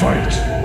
Fight.